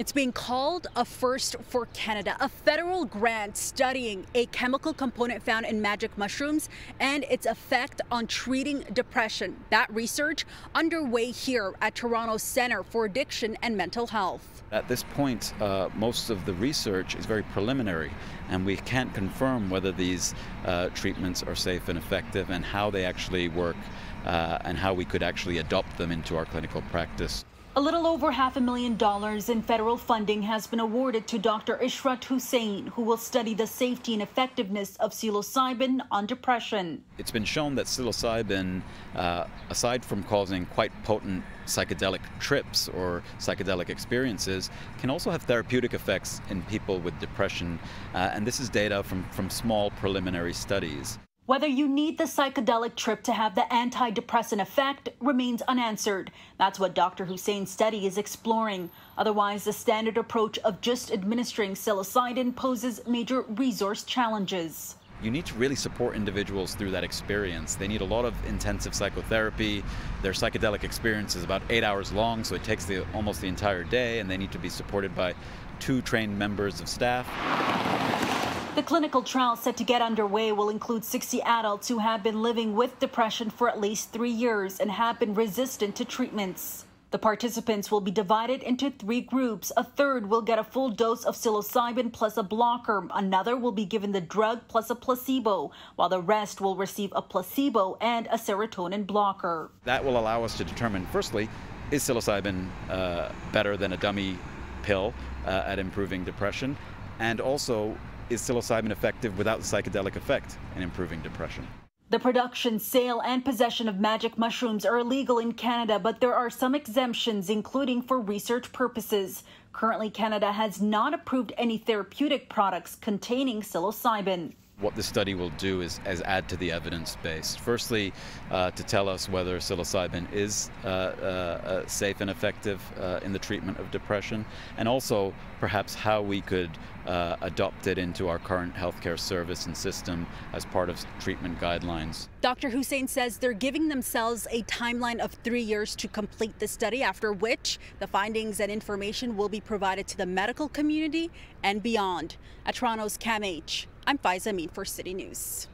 It's being called a first for Canada, a federal grant studying a chemical component found in magic mushrooms and its effect on treating depression. That research underway here at Toronto's Centre for Addiction and Mental Health. At this point, uh, most of the research is very preliminary, and we can't confirm whether these uh, treatments are safe and effective and how they actually work uh, and how we could actually adopt them into our clinical practice. A little over half a million dollars in federal funding has been awarded to Dr. Ishrat Husain, who will study the safety and effectiveness of psilocybin on depression. It's been shown that psilocybin, uh, aside from causing quite potent psychedelic trips or psychedelic experiences, can also have therapeutic effects in people with depression. Uh, and this is data from, from small preliminary studies. Whether you need the psychedelic trip to have the antidepressant effect remains unanswered. That's what Dr. Husain's study is exploring. Otherwise, the standard approach of just administering psilocybin poses major resource challenges you need to really support individuals through that experience. They need a lot of intensive psychotherapy. Their psychedelic experience is about eight hours long, so it takes the, almost the entire day, and they need to be supported by two trained members of staff. The clinical trial set to get underway will include 60 adults who have been living with depression for at least three years and have been resistant to treatments. The participants will be divided into three groups. A third will get a full dose of psilocybin plus a blocker. Another will be given the drug plus a placebo, while the rest will receive a placebo and a serotonin blocker. That will allow us to determine, firstly, is psilocybin uh, better than a dummy pill uh, at improving depression? And also, is psilocybin effective without the psychedelic effect in improving depression? The production, sale, and possession of magic mushrooms are illegal in Canada, but there are some exemptions, including for research purposes. Currently, Canada has not approved any therapeutic products containing psilocybin what this study will do is, is add to the evidence base. Firstly, uh, to tell us whether psilocybin is uh, uh, uh safe and effective uh, in the treatment of depression, and also perhaps how we could uh, adopt it into our current healthcare service and system as part of treatment guidelines. Dr. Husain says they're giving themselves a timeline of three years to complete the study, after which the findings and information will be provided to the medical community and beyond. At Toronto's CAMH, I'm Faiza Amin for City News.